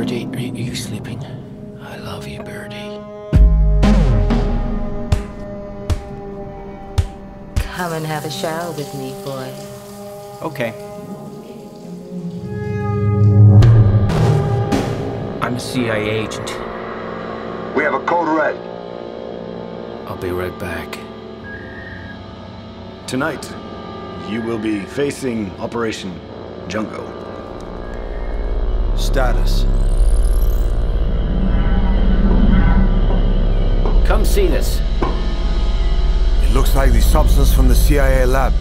Birdie, are you, are you sleeping? I love you, Birdie. Come and have a shower with me, boy. Okay. I'm a CIA agent. We have a code red. I'll be right back. Tonight, you will be facing Operation Jungle. Status. Come see this. It looks like the substance from the CIA lab.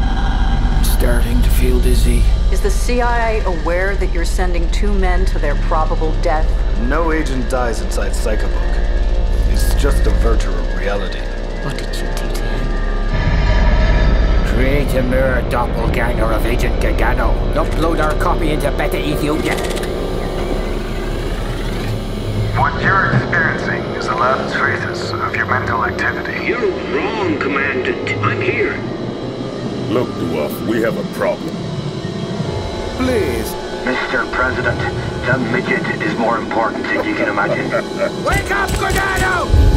I'm Starting to feel dizzy. Is the CIA aware that you're sending two men to their probable death? No agent dies inside Psychobook. It's just a virtual reality. What did you do to him? Create a mirror doppelganger of Agent Gargano. Upload our copy into Beta Ethiopia. What you're experiencing is the last phases of your mental activity. You're wrong, Commandant. I'm here. Look, Duoff, we have a problem. Please. Mr. President, the midget is more important than you can imagine. Wake up, Gargano!